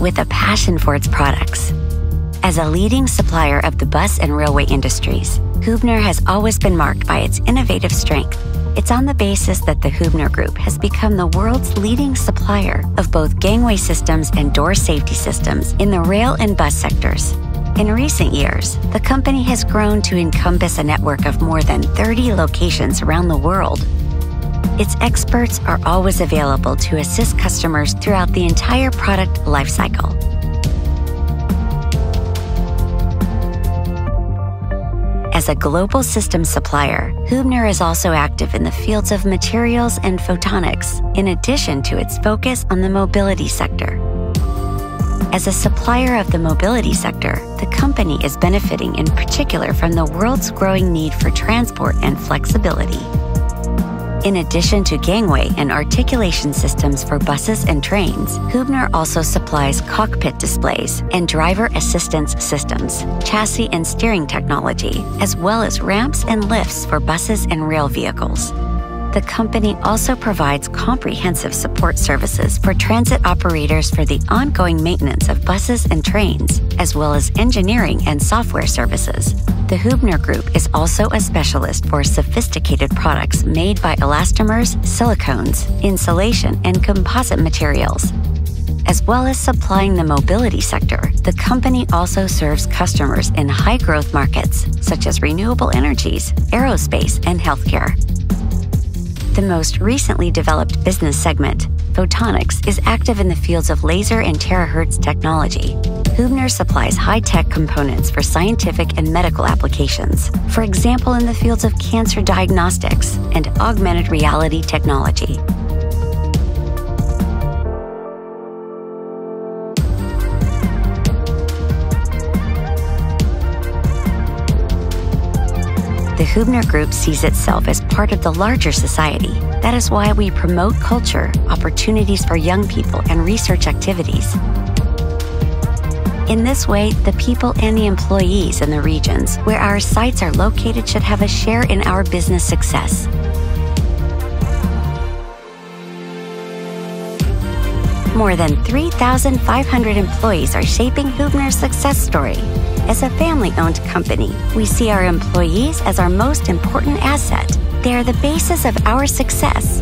with a passion for its products. As a leading supplier of the bus and railway industries, Hubner has always been marked by its innovative strength. It's on the basis that the Hubner Group has become the world's leading supplier of both gangway systems and door safety systems in the rail and bus sectors. In recent years, the company has grown to encompass a network of more than 30 locations around the world. Its experts are always available to assist customers throughout the entire product lifecycle. As a global system supplier, Hubner is also active in the fields of materials and photonics, in addition to its focus on the mobility sector. As a supplier of the mobility sector, the company is benefiting in particular from the world's growing need for transport and flexibility. In addition to gangway and articulation systems for buses and trains, Hubner also supplies cockpit displays and driver assistance systems, chassis and steering technology, as well as ramps and lifts for buses and rail vehicles. The company also provides comprehensive support services for transit operators for the ongoing maintenance of buses and trains, as well as engineering and software services. The Hubner Group is also a specialist for sophisticated products made by elastomers, silicones, insulation, and composite materials. As well as supplying the mobility sector, the company also serves customers in high growth markets such as renewable energies, aerospace, and healthcare. The most recently developed business segment, Photonics, is active in the fields of laser and terahertz technology. Hubner supplies high tech components for scientific and medical applications, for example, in the fields of cancer diagnostics and augmented reality technology. the Hubner Group sees itself as part of the larger society. That is why we promote culture, opportunities for young people, and research activities. In this way, the people and the employees in the regions where our sites are located should have a share in our business success. More than 3,500 employees are shaping Hubner's success story. As a family owned company, we see our employees as our most important asset. They are the basis of our success.